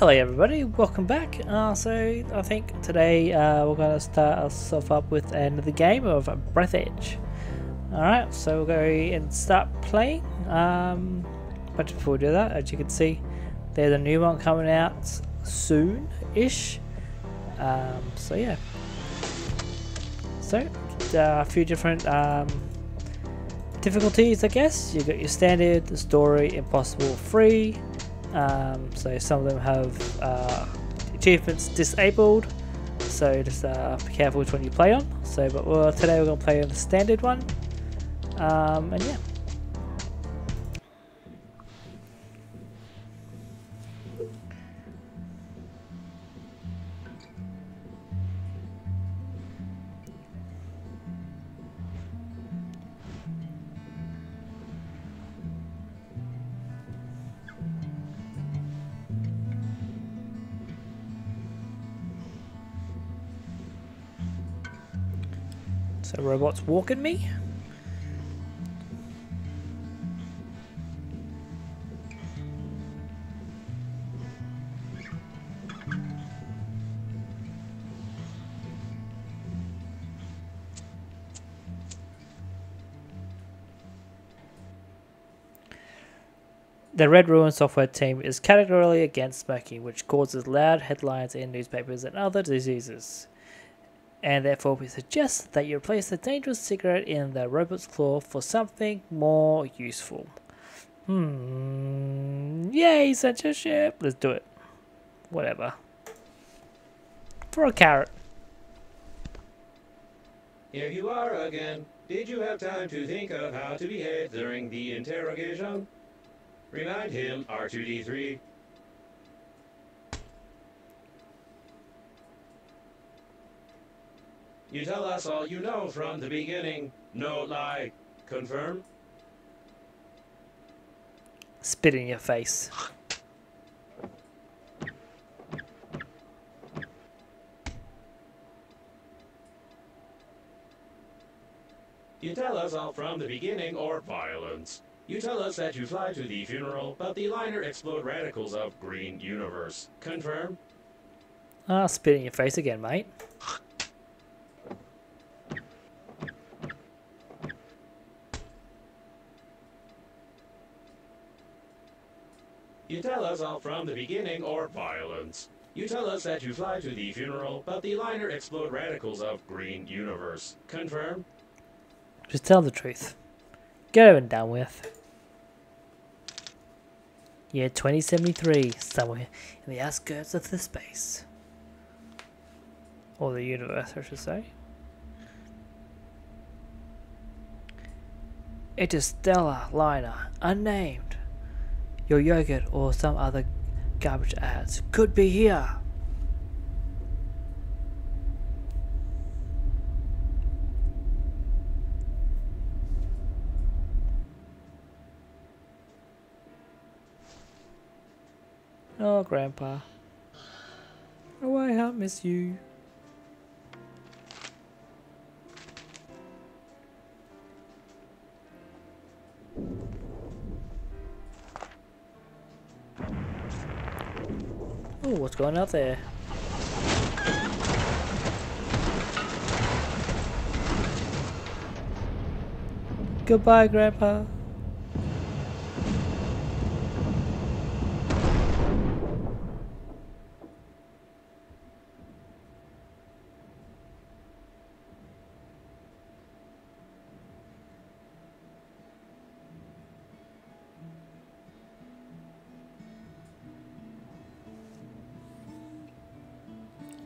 Hello everybody, welcome back. Uh, so I think today uh, we're going to start ourselves up with another game of Breathedge. Alright, so we'll go and start playing. Um, but before we do that, as you can see, there's a new one coming out soon-ish. Um, so yeah. So, uh, a few different um, difficulties I guess. You've got your standard, the story, impossible, free. Um, so some of them have uh, achievements disabled. So just uh, be careful which one you play on. So, but well, today we're going to play on the standard one. Um, and yeah. So robots walking me? The Red Ruin software team is categorically against smoking, which causes loud headlines in newspapers and other diseases and therefore we suggest that you replace the dangerous cigarette in the robot's claw for something more useful. Hmm, yay, censorship! Let's do it. Whatever. For a carrot. Here you are again. Did you have time to think of how to behave during the interrogation? Remind him, R2-D3. You tell us all you know from the beginning. No lie. Confirm? Spit in your face. You tell us all from the beginning or violence. You tell us that you fly to the funeral, but the liner explode radicals of Green Universe. Confirm? Ah, spit in your face again, mate. You tell us all from the beginning or violence. You tell us that you fly to the funeral, but the liner explode radicals of Green Universe. Confirm? Just tell the truth. Get over and done with. Year 2073, somewhere in the outskirts of the space. Or the universe, I should say. Interstellar liner, unnamed. Your yogurt or some other garbage ads could be here. Oh, Grandpa. Oh, I have miss you. Oh, what's going out there? Goodbye, Grandpa.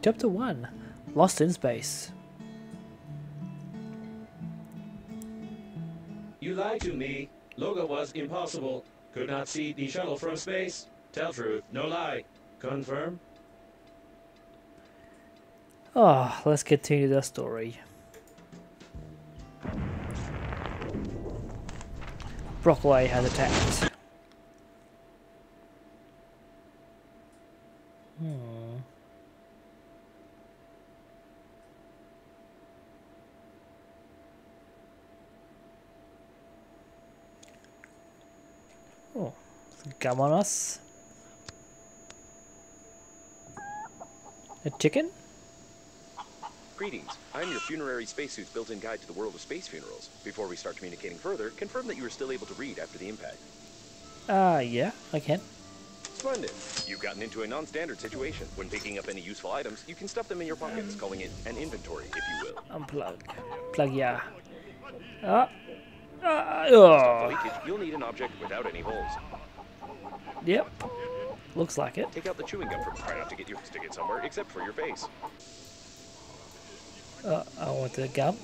Chapter 1 Lost in Space. You lied to me. Logo was impossible. Could not see the shuttle from space. Tell truth, no lie. Confirm? Oh, let's continue the story. Brockway has attacked. Hmm. Gum on us. A chicken? Greetings. I'm your funerary spacesuit's built-in guide to the world of space funerals. Before we start communicating further, confirm that you are still able to read after the impact. Uh, yeah, I can. Splendid. You've gotten into a non-standard situation. When picking up any useful items, you can stuff them in your pockets, calling it an inventory, if you will. Unplug. Plug yeah. Ah. Ah, For oh. leakage, you'll need an object without any holes. Yep. Looks like it. Take out the chewing gum from try not to get your stick it somewhere except for your face. Uh, I want the gum.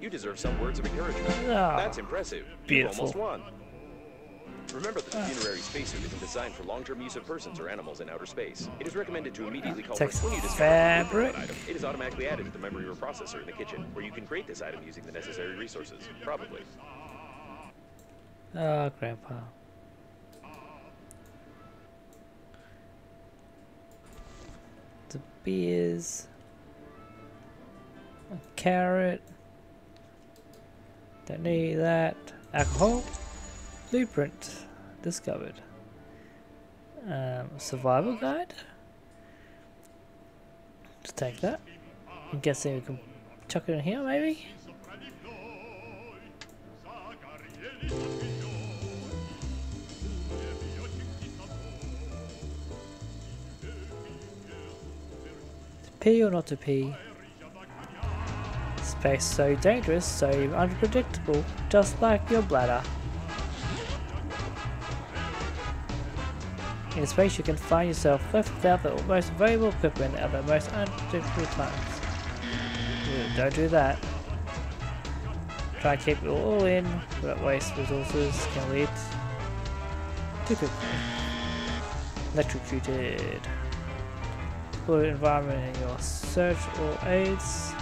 You deserve some words of encouragement. Ah, That's impressive. beautiful. You almost won. Remember that the funerary spacesuit isn't designed for long-term use of persons or animals in outer space. It is recommended to immediately call Takes for when you discover an item. It is automatically added to the memory reprocessor in the kitchen, where you can create this item using the necessary resources. Probably. Oh, Grandpa. The beers. A carrot. Don't need that. Alcohol. Blueprint. Discovered. Um, survival guide. Let's take that. I'm guessing we can chuck it in here, maybe? To pee or not to pee? Space so dangerous, so unpredictable, just like your bladder. In space you can find yourself left without the most valuable equipment at the most unpredictable times. Don't do that. Try and keep it all in, but waste resources can lead to quickly. Electrocuted. Put environment in your search or aids.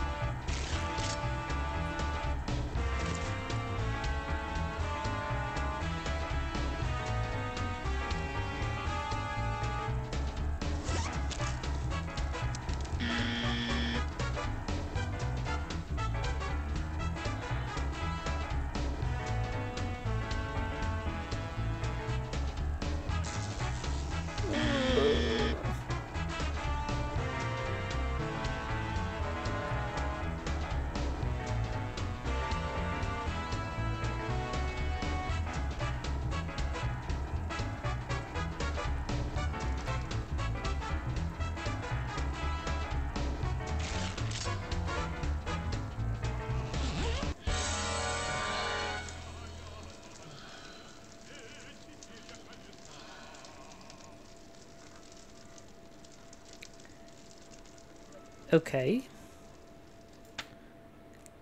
Okay.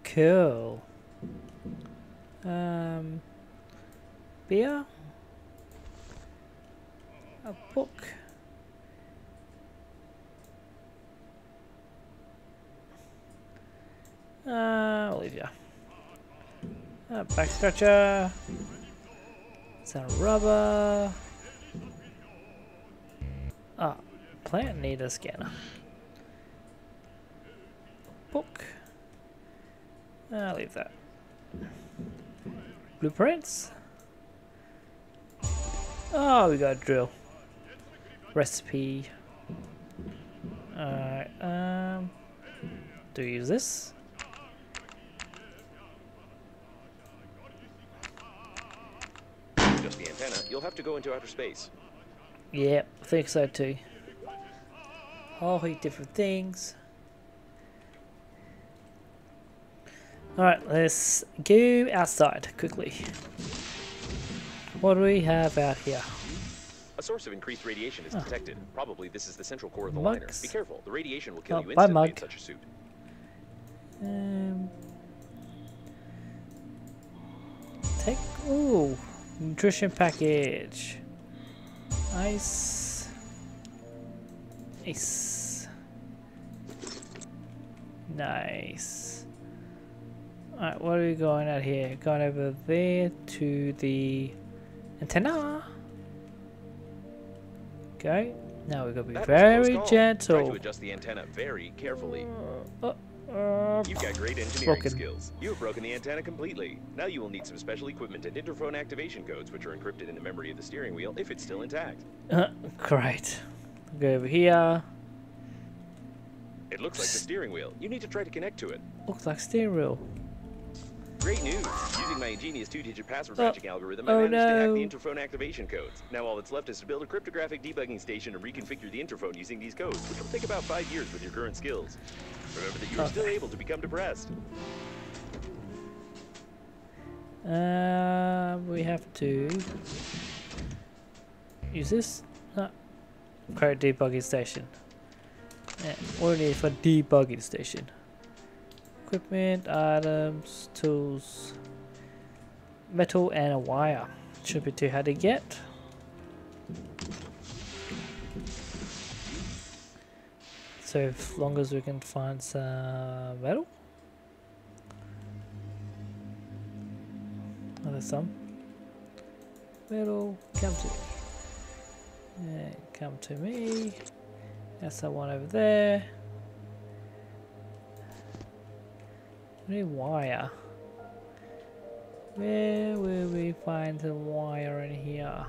Cool. Um, beer. A book. Uh, Olivia. Uh, back scratcher. Some rubber. Ah, plant need a scanner book. I'll leave that. Blueprints. Oh, we got a drill. Recipe. Alright, um... Do we use this? Just the antenna, you'll have to go into outer space. Yep, I think so too. All these different things. Alright, let's go outside quickly. What do we have out here? A source of increased radiation is Ah. detected. Probably this is the central core of the liner. Be careful, the radiation will kill Oh, you instantly mug. in such a suit. Um, take ooh nutrition package. Nice. Nice. Nice. Alright, what are we going at here? Going over there to the antenna. Okay. Now we're gonna be That was a close very call. Try to gentle. adjust the antenna very carefully. Uh, uh, You've got great engineering Broken. skills. You have broken the antenna completely. Now you will need some special equipment and interphone activation codes, which are encrypted in the memory of the steering wheel if it's still intact. Uh, great. Go over here. It looks like the steering wheel. You need to try to connect to it. Looks like steering wheel. Great news! Using my ingenious two-digit password Oh. matching algorithm, I Oh, managed to hack the interphone activation codes. Now all that's left is to build a cryptographic debugging station and reconfigure the interphone using these codes, which will take about five years with your current skills. Remember that you are still able to become depressed. Uh, we have to use this. No. Create debugging station. Yeah, what do we need for debugging station? Equipment, items, tools, metal, and a wire. Should be too hard to get. So, as long as we can find some metal. Oh, there's some. Metal, come to me. Yeah, come to me. That's that one over there. Need wire. Where will we find the wire in here?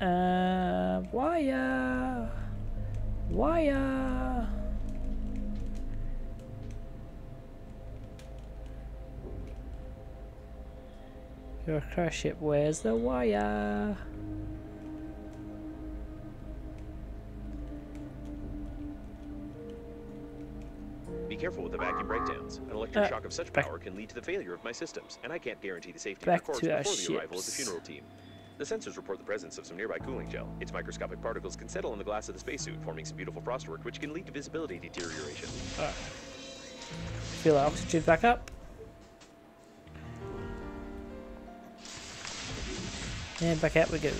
Uh, wire, wire. Your crash ship, where's the wire? Breakdowns. An electric Uh, shock of such power can lead to the failure of my systems, and I can't guarantee the safety of the corpse before the arrival of the funeral team. The sensors report the presence of some nearby cooling gel. Its microscopic particles can settle on the glass of the spacesuit, forming some beautiful frostwork, which can lead to visibility deterioration. Fill our oxygen back up. And back out we go.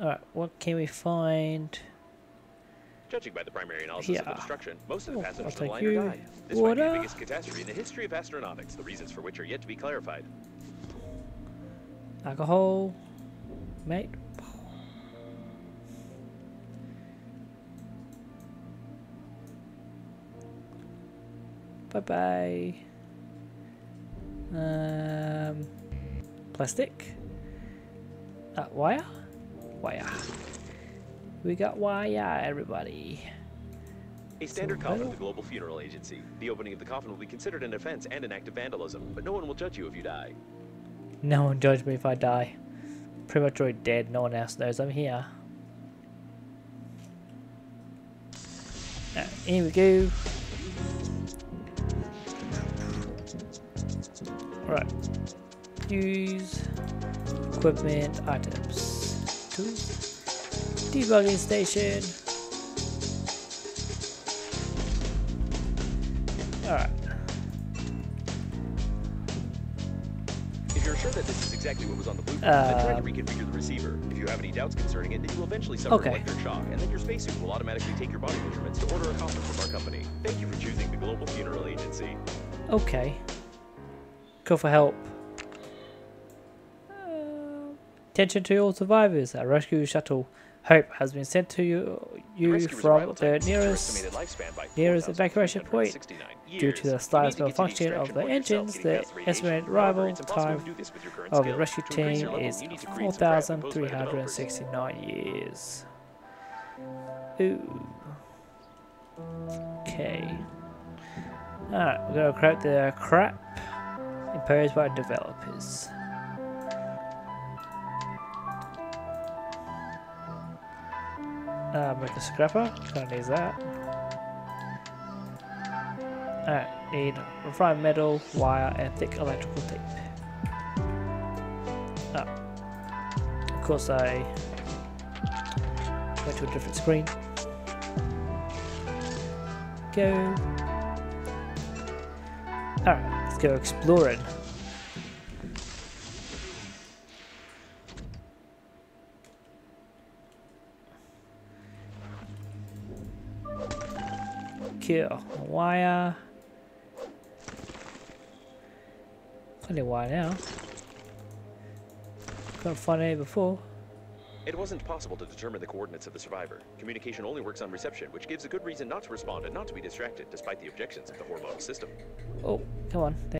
Alright, what can we find? Judging by the primary analysis of the destruction, most of the passengers of the liner you. died. This might be the biggest catastrophe in the history of astronautics, the reasons for which are yet to be clarified. Alcohol, mate. Bye bye. Um, plastic. Uh, wire? Wire. We got wire, everybody. A standard So coffin of the Global Funeral Agency. The opening of the coffin will be considered an offense and an act of vandalism, but no one will judge you if you die. No one judge me if I die. Pretty much already dead. No one else knows I'm here. Uh, here we go. Right. Use equipment items. Debugging station. Alright. If you're sure that this is exactly what was on the blueprint, then try to Um, reconfigure the receiver. If you have any doubts concerning it, then you will eventually suffer Okay. electric shock, and then your spacesuit will automatically take your body measurements to order a coffin from our company. Thank you for choosing the Global Funeral Agency. Okay. Call for help. Uh, Attention to all survivors. A rescue shuttle Hope has been sent to you, you from the time exceeds your nearest estimated lifespan by nearest evacuation point. 4,369 Due to the years. slightest You need to get to malfunction of the engines, the estimated arrival time to do this with your current of the rescue team is you need to create some crap imposed by the developers. 4,369 years. Ooh. Okay. Alright, we're gonna crack the crap imposed by developers. Uh, make a scrapper, gonna need that. Alright, need refined metal, wire, and thick electrical tape. Oh. Of course I went to a different screen. Go. Alright, let's go exploring. Kill. Wire. Plenty of wire now. Couldn't find any before. It wasn't possible to determine the coordinates of the survivor. Communication only works on reception, which gives a good reason not to respond and not to be distracted, despite the objections of the hormonal system. Oh, come on.